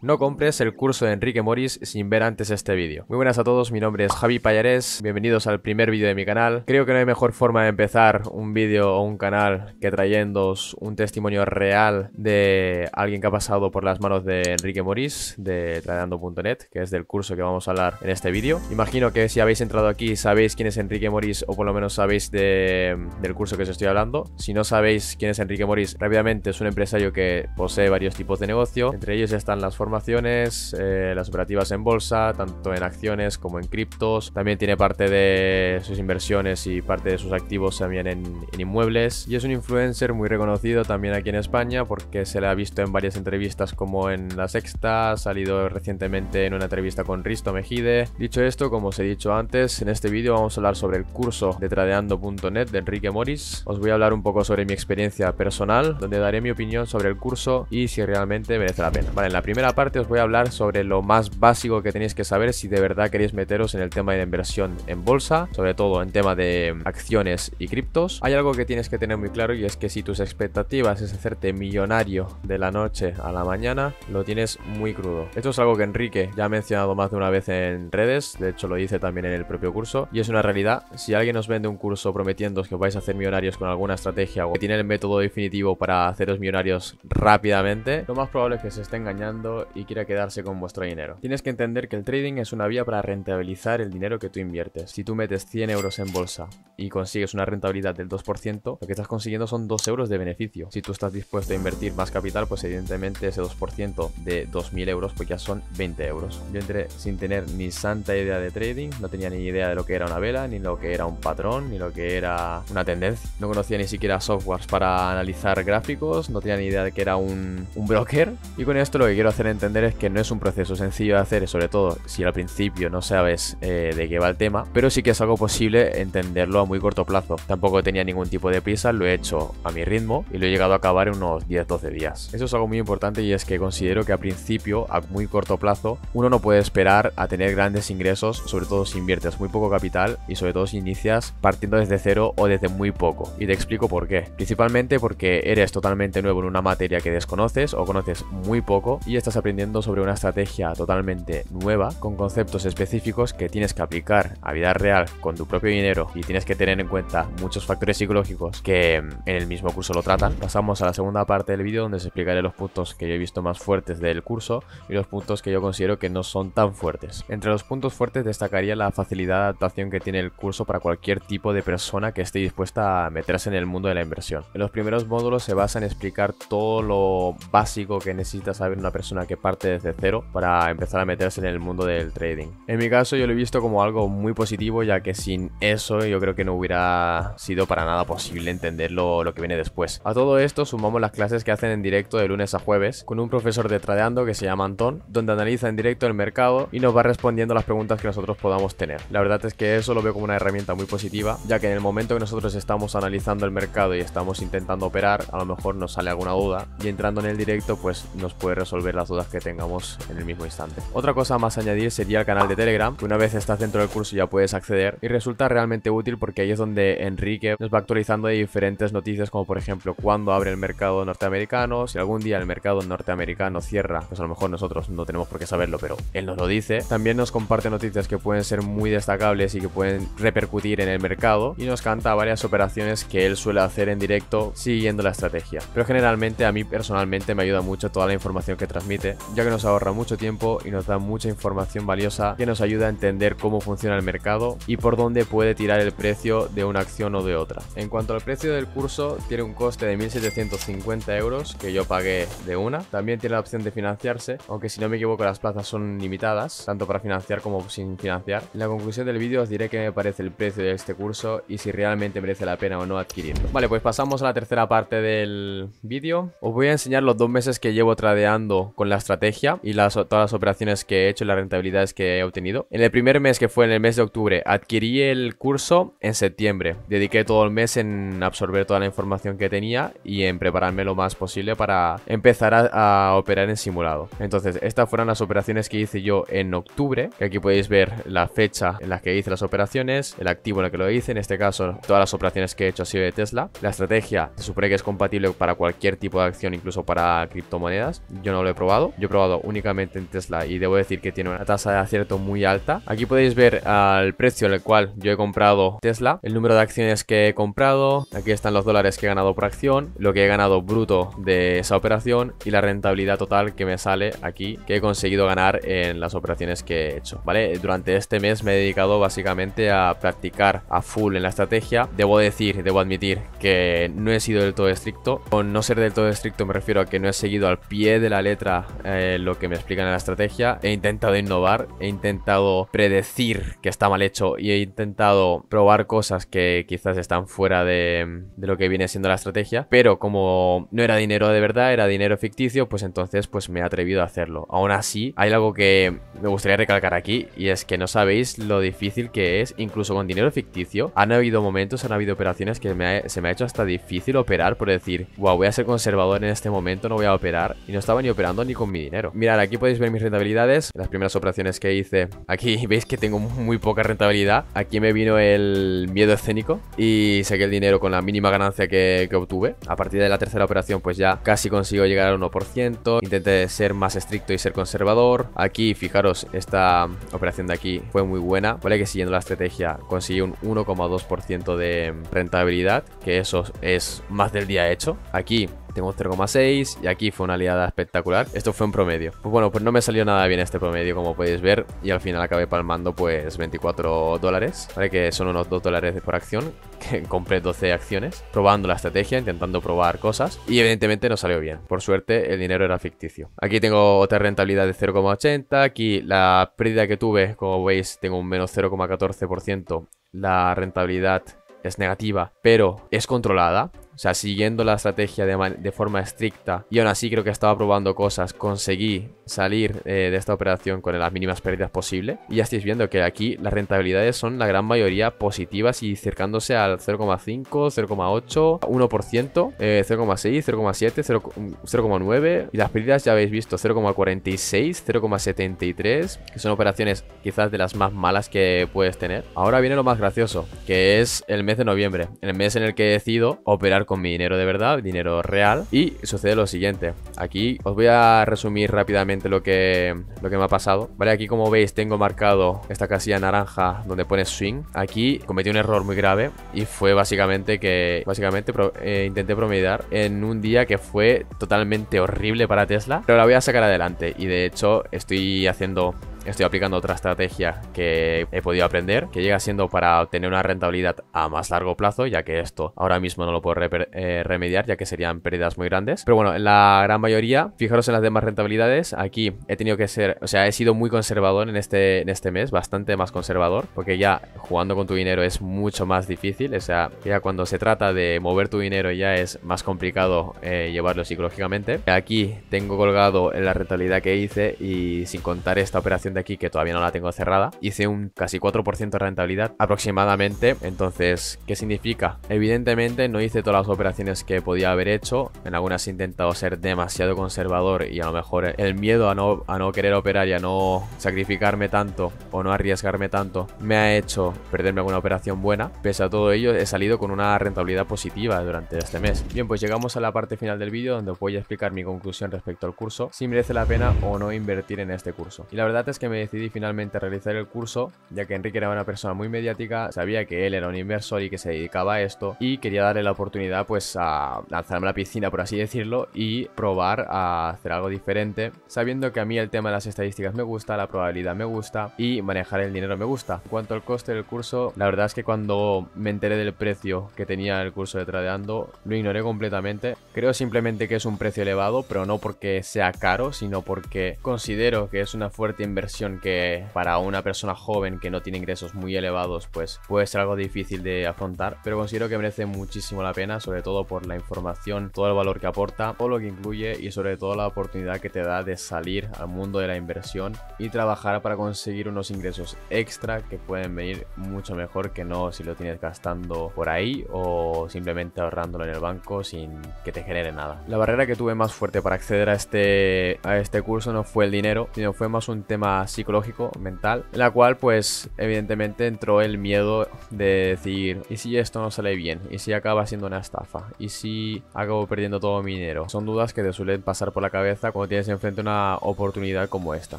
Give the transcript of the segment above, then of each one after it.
No compres el curso de Enrique Moris sin ver antes este vídeo. Muy buenas a todos, mi nombre es Javi Payares, bienvenidos al primer vídeo de mi canal. Creo que no hay mejor forma de empezar un vídeo o un canal que trayéndoos un testimonio real de alguien que ha pasado por las manos de Enrique Moris, de tradeando.net, que es del curso que vamos a hablar en este vídeo. Imagino que si habéis entrado aquí sabéis quién es Enrique Moris o por lo menos sabéis del curso que os estoy hablando. Si no sabéis quién es Enrique Moris, rápidamente es un empresario que posee varios tipos de negocio, entre ellos están las formas formaciones, eh, las operativas en bolsa, tanto en acciones como en criptos. También tiene parte de sus inversiones y parte de sus activos también en, inmuebles. Y es un influencer muy reconocido también aquí en España porque se le ha visto en varias entrevistas como en La Sexta, ha salido recientemente en una entrevista con Risto Mejide. Dicho esto, como os he dicho antes, en este vídeo vamos a hablar sobre el curso de tradeando.net de Enrique Morris. Os voy a hablar un poco sobre mi experiencia personal, donde daré mi opinión sobre el curso y si realmente merece la pena. Vale, en la primera parte os voy a hablar sobre lo más básico que tenéis que saber si de verdad queréis meteros en el tema de inversión en bolsa, sobre todo en tema de acciones y criptos. Hay algo que tienes que tener muy claro y es que si tus expectativas es hacerte millonario de la noche a la mañana, lo tienes muy crudo. Esto es algo que Enrique ya ha mencionado más de una vez en redes, de hecho lo dice también en el propio curso, y es una realidad. Si alguien os vende un curso prometiendo que vais a hacer millonarios con alguna estrategia o que tiene el método definitivo para haceros millonarios rápidamente, lo más probable es que se esté engañando y quiera quedarse con vuestro dinero. Tienes que entender que el trading es una vía para rentabilizar el dinero que tú inviertes. Si tú metes 100 euros en bolsa y consigues una rentabilidad del 2%, lo que estás consiguiendo son 2 euros de beneficio. Si tú estás dispuesto a invertir más capital, pues evidentemente ese 2% de 2.000 euros pues ya son 20 euros. Yo entré sin tener ni santa idea de trading, no tenía ni idea de lo que era una vela, ni lo que era un patrón, ni lo que era una tendencia. No conocía ni siquiera softwares para analizar gráficos, no tenía ni idea de que era un, un broker. Y con esto lo que quiero hacer es entender es que no es un proceso sencillo de hacer, sobre todo si al principio no sabes eh, de qué va el tema, pero sí que es algo posible entenderlo a muy corto plazo. Tampoco tenía ningún tipo de prisa, lo he hecho a mi ritmo y lo he llegado a acabar en unos 10-12 días. Eso es algo muy importante y es que considero que a principio, a muy corto plazo, uno no puede esperar a tener grandes ingresos, sobre todo si inviertes muy poco capital y sobre todo si inicias partiendo desde cero o desde muy poco. Y te explico por qué. Principalmente porque eres totalmente nuevo en una materia que desconoces o conoces muy poco y estás aprendiendo sobre una estrategia totalmente nueva con conceptos específicos que tienes que aplicar a vida real con tu propio dinero y tienes que tener en cuenta muchos factores psicológicos que mm, en el mismo curso lo tratan. Pasamos a la segunda parte del vídeo donde os explicaré los puntos que yo he visto más fuertes del curso y los puntos que yo considero que no son tan fuertes. Entre los puntos fuertes destacaría la facilidad de adaptación que tiene el curso para cualquier tipo de persona que esté dispuesta a meterse en el mundo de la inversión. En los primeros módulos se basa en explicar todo lo básico que necesita saber una persona que parte desde cero para empezar a meterse en el mundo del trading. En mi caso yo lo he visto como algo muy positivo ya que sin eso yo creo que no hubiera sido para nada posible entender lo, que viene después. A todo esto sumamos las clases que hacen en directo de lunes a jueves con un profesor de tradeando que se llama Antón, donde analiza en directo el mercado y nos va respondiendo las preguntas que nosotros podamos tener. La verdad es que eso lo veo como una herramienta muy positiva, ya que en el momento que nosotros estamos analizando el mercado y estamos intentando operar, a lo mejor nos sale alguna duda y entrando en el directo pues nos puede resolver las dudas que tengamos en el mismo instante. Otra cosa más a añadir sería el canal de Telegram, que una vez estás dentro del curso ya puedes acceder y resulta realmente útil porque ahí es donde Enrique nos va actualizando de diferentes noticias como por ejemplo cuando abre el mercado norteamericano, si algún día el mercado norteamericano cierra, pues a lo mejor nosotros no tenemos por qué saberlo, pero él nos lo dice. También nos comparte noticias que pueden ser muy destacables y que pueden repercutir en el mercado y nos canta varias operaciones que él suele hacer en directo siguiendo la estrategia. Pero generalmente a mí personalmente me ayuda mucho toda la información que transmite, ya que nos ahorra mucho tiempo y nos da mucha información valiosa que nos ayuda a entender cómo funciona el mercado y por dónde puede tirar el precio de una acción o de otra. En cuanto al precio del curso, tiene un coste de 1.750 euros que yo pagué de una. También tiene la opción de financiarse, aunque si no me equivoco las plazas son limitadas, tanto para financiar como sin financiar. En la conclusión del vídeo os diré qué me parece el precio de este curso y si realmente merece la pena o no adquirirlo. Vale, pues pasamos a la tercera parte del vídeo. Os voy a enseñar los dos meses que llevo tradeando con la estrategia y todas las operaciones que he hecho y las rentabilidades que he obtenido. En el primer mes, que fue en el mes de octubre, adquirí el curso en septiembre. Dediqué todo el mes en absorber toda la información que tenía y en prepararme lo más posible para empezar a, operar en simulado. Entonces, estas fueron las operaciones que hice yo en octubre, que aquí podéis ver la fecha en la que hice las operaciones, el activo en el que lo hice, en este caso todas las operaciones que he hecho ha sido de Tesla. La estrategia se supone que es compatible para cualquier tipo de acción, incluso para criptomonedas. Yo no lo he probado Yo he probado únicamente en Tesla y debo decir que tiene una tasa de acierto muy alta. Aquí podéis ver al precio el cual yo he comprado Tesla, el número de acciones que he comprado, aquí están los dólares que he ganado por acción, lo que he ganado bruto de esa operación y la rentabilidad total que me sale aquí que he conseguido ganar en las operaciones que he hecho, ¿vale? Durante este mes me he dedicado básicamente a practicar a full en la estrategia. Debo decir, debo admitir que no he sido del todo estricto. Con no ser del todo estricto me refiero a que no he seguido al pie de la letra eh, lo que me explican en la estrategia. He intentado innovar, he intentado predecir que está mal hecho y he intentado probar cosas que quizás están fuera de, lo que viene siendo la estrategia. Pero como no era dinero de verdad, era dinero ficticio, pues entonces pues me he atrevido a hacerlo. Aún así, hay algo que me gustaría recalcar aquí y es que no sabéis lo difícil que es, incluso con dinero ficticio. Han habido momentos, han habido operaciones que se me ha hecho hasta difícil operar por decir, wow, voy a ser conservador en este momento, no voy a operar. Y no estaba ni operando ni con mi dinero. Mirad, aquí podéis ver mis rentabilidades. Las primeras operaciones que hice, aquí veis que tengo muy poca rentabilidad. Aquí me vino el miedo escénico y saqué el dinero con la mínima ganancia que, que obtuve. A partir de la tercera operación, pues ya casi consigo llegar al 1%. Intenté ser más estricto y ser conservador. Aquí, fijaros, esta operación de aquí fue muy buena. Vale que siguiendo la estrategia conseguí un 1,2% de rentabilidad, que eso es más del día hecho. Aquí tengo 0,6 y aquí fue una aliada espectacular. Esto fue un promedio. Pues bueno, pues no me salió nada bien este promedio, como podéis ver, y al final acabé palmando pues 24 dólares, ¿vale? Que son unos 2 dólares por acción, que compré 12 acciones, probando la estrategia, intentando probar cosas, y evidentemente no salió bien. Por suerte, el dinero era ficticio. Aquí tengo otra rentabilidad de 0,80, aquí la pérdida que tuve, como veis, tengo un menos 0,14%, la rentabilidad es negativa, pero es controlada. O sea, siguiendo la estrategia de, forma estricta y aún así creo que estaba probando cosas, conseguí salir eh, de esta operación con las mínimas pérdidas posible. Y ya estáis viendo que aquí las rentabilidades son la gran mayoría positivas y cercándose al 0,5, 0,8, 1%, 0,6, 0,7, 0,9 y las pérdidas ya habéis visto 0,46, 0,73, que son operaciones quizás de las más malas que puedes tener. Ahora viene lo más gracioso, que es el mes de noviembre, el mes en el que decido operar con mi dinero de verdad, dinero real. Y sucede lo siguiente. Aquí os voy a resumir rápidamente lo que, lo que me ha pasado. Vale, aquí como veis tengo marcado esta casilla naranja donde pone swing. Aquí cometí un error muy grave y fue básicamente que básicamente eh, intenté promediar en un día que fue totalmente horrible para Tesla. Pero la voy a sacar adelante y de hecho estoy haciendo estoy aplicando otra estrategia que he podido aprender, que llega siendo para obtener una rentabilidad a más largo plazo, ya que esto ahora mismo no lo puedo eh, remediar, ya que serían pérdidas muy grandes. Pero bueno, en la gran mayoría, fijaros en las demás rentabilidades, aquí he tenido que ser, o sea, he sido muy conservador en este, en este mes, bastante más conservador, porque ya jugando con tu dinero es mucho más difícil, o sea, ya cuando se trata de mover tu dinero ya es más complicado eh, llevarlo psicológicamente. Aquí tengo colgado en la rentabilidad que hice y sin contar esta operación de aquí que todavía no la tengo cerrada. Hice un casi 4% de rentabilidad aproximadamente. Entonces, ¿qué significa? Evidentemente no hice todas las operaciones que podía haber hecho. En algunas he intentado ser demasiado conservador y a lo mejor el miedo a no, a no querer operar y a no sacrificarme tanto o no arriesgarme tanto me ha hecho perderme alguna operación buena. Pese a todo ello, he salido con una rentabilidad positiva durante este mes. Bien, pues llegamos a la parte final del vídeo donde voy a explicar mi conclusión respecto al curso, si merece la pena o no invertir en este curso. Y la verdad es que me decidí finalmente realizar el curso, ya que Enrique era una persona muy mediática, sabía que él era un inversor y que se dedicaba a esto, y quería darle la oportunidad pues a lanzarme a la piscina, por así decirlo, y probar a hacer algo diferente, sabiendo que a mí el tema de las estadísticas me gusta, la probabilidad me gusta, y manejar el dinero me gusta. En cuanto al coste del curso, la verdad es que cuando me enteré del precio que tenía el curso de Tradeando, lo ignoré completamente. Creo simplemente que es un precio elevado, pero no porque sea caro, sino porque considero que es una fuerte inversión que para una persona joven que no tiene ingresos muy elevados pues puede ser algo difícil de afrontar, pero considero que merece muchísimo la pena, sobre todo por la información, todo el valor que aporta, todo lo que incluye y sobre todo la oportunidad que te da de salir al mundo de la inversión y trabajar para conseguir unos ingresos extra que pueden venir mucho mejor que no si lo tienes gastando por ahí o simplemente ahorrándolo en el banco sin que te genere nada. La barrera que tuve más fuerte para acceder a este, a este curso no fue el dinero, sino fue más un tema psicológico, mental, en la cual pues evidentemente entró el miedo de decir, ¿y si esto no sale bien? ¿Y si acaba siendo una estafa? ¿Y si acabo perdiendo todo mi dinero? Son dudas que te suelen pasar por la cabeza cuando tienes enfrente una oportunidad como esta.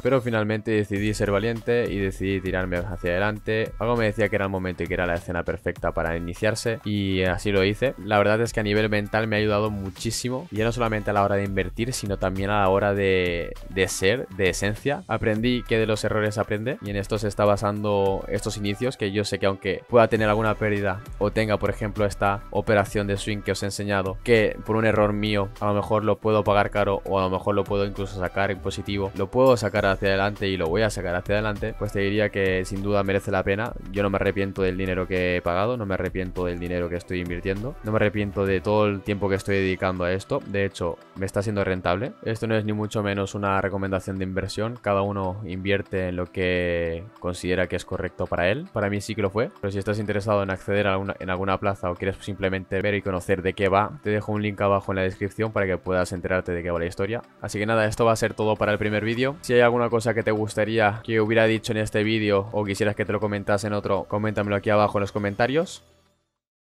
Pero finalmente decidí ser valiente y decidí tirarme hacia adelante. Algo me decía que era el momento y que era la escena perfecta para iniciarse y así lo hice. La verdad es que a nivel mental me ha ayudado muchísimo, ya no solamente a la hora de invertir, sino también a la hora de, de ser, de esencia. Aprendí de los errores aprende. Y en esto se está basando estos inicios que yo sé que aunque pueda tener alguna pérdida o tenga por ejemplo esta operación de swing que os he enseñado que por un error mío a lo mejor lo puedo pagar caro o a lo mejor lo puedo incluso sacar en positivo lo puedo sacar hacia adelante y lo voy a sacar hacia adelante pues te diría que sin duda merece la pena. Yo no me arrepiento del dinero que he pagado no me arrepiento del dinero que estoy invirtiendo no me arrepiento de todo el tiempo que estoy dedicando a esto. De hecho me está siendo rentable. Esto no es ni mucho menos una recomendación de inversión. Cada uno invierte en lo que considera que es correcto para él para mí sí que lo fue pero si estás interesado en acceder a en alguna plaza o quieres simplemente ver y conocer de qué va, te dejo un link abajo en la descripción para que puedas enterarte de qué va la historia. Así que nada, esto va a ser todo para el primer vídeo. Si hay alguna cosa que te gustaría que hubiera dicho en este vídeo o quisieras que te lo comentase en otro, coméntamelo aquí abajo en los comentarios.